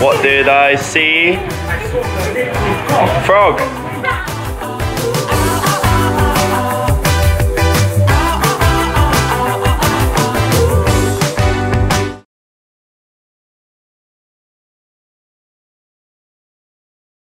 What did I see? Frog.